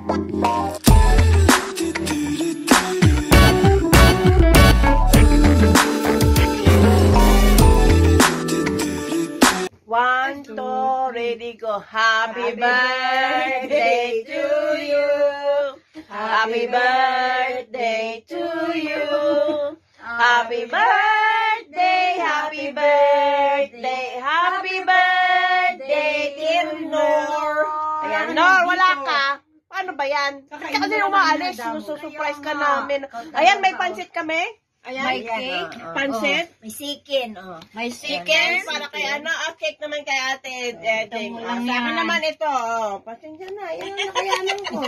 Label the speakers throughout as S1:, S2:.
S1: One, two, ready, go. Happy birthday to you. Happy birthday to you. Happy birthday, happy birthday, happy birthday, dear Nor. Ayan, Nor, wala ka. Paano ba yan? Kasi kasi umaalis, susurprise ka namin. Ayan, may pansit kami. Ayan,
S2: May cake.
S1: Pansit.
S2: May sikin, oh. May
S1: Chicken para kay ano, ah, cake naman kay ate. Eh,
S2: mo
S1: Ah,
S2: lang
S1: sa akin
S2: yan.
S1: naman ito. Oh, pasensya na. Yan ang nakayanan ko.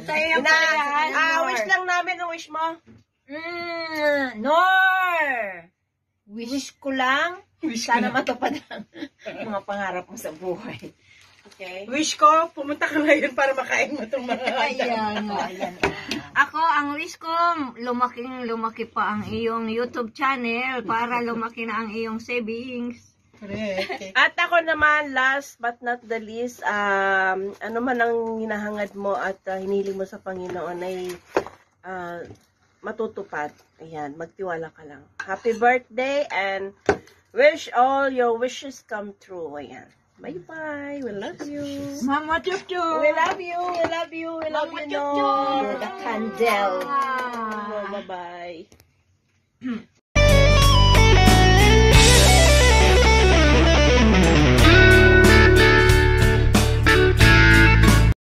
S2: Sa'yo
S1: na,
S2: pa yan,
S1: ah, wish lang namin ang wish mo.
S2: Mm, Nor! Wish ko lang, sana matupad ang mga pangarap mo sa buhay.
S1: Okay. Wish ko, pumunta ka ngayon para makain mo itong mga
S2: Ayan, ayan.
S3: Ako, ang wish ko, lumaking lumaki pa ang iyong YouTube channel para lumaki na ang iyong savings.
S1: At ako naman, last but not the least, um, ano man ang hinahangad mo at uh, hiniling mo sa Panginoon ay uh, matutupad. Ayan, magtiwala ka lang. Happy birthday and wish all your wishes come true. Ayan. Bye-bye. We love you.
S2: Mama Chuchu!
S1: We love you. We love you. We love you,
S2: You're
S1: Lord.
S2: the candle.
S1: Bye-bye.